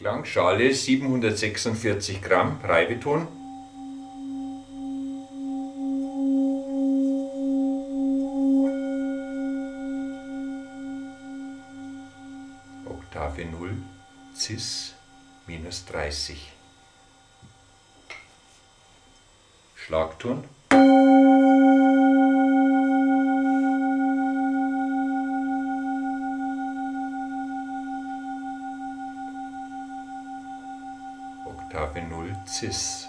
Klangschale 746 Gramm Breibeton. Oktave 0, Cis minus 30. Schlagton. Oktave 0 Cis.